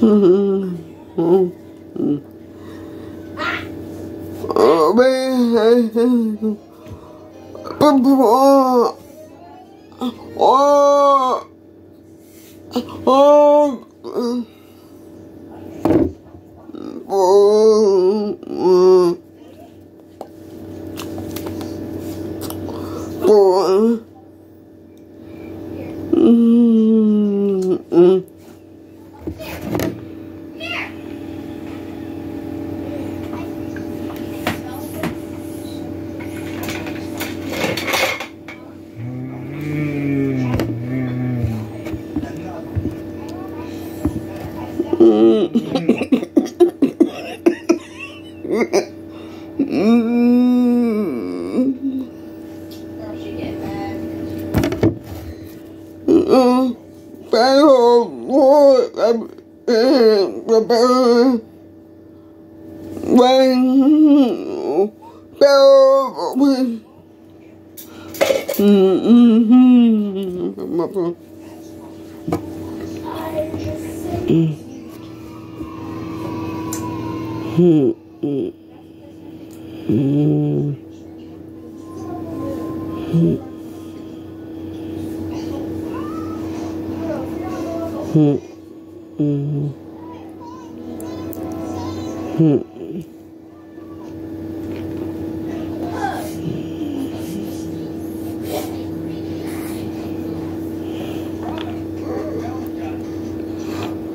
嗯嗯嗯嗯，不不不，哦，哦，哦，嗯，Pero, Mm -hmm.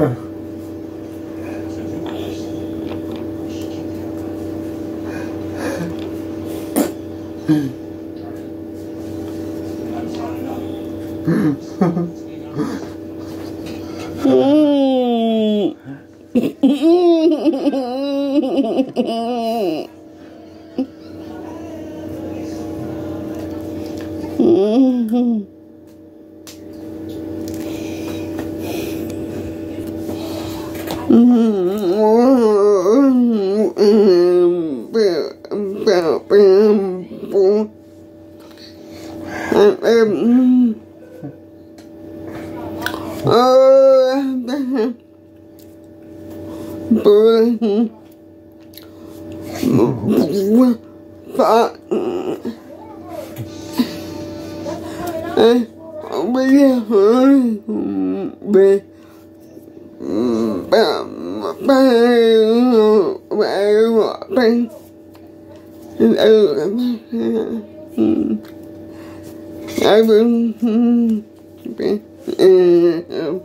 à. Mm-hmm. I will be 嗯嗯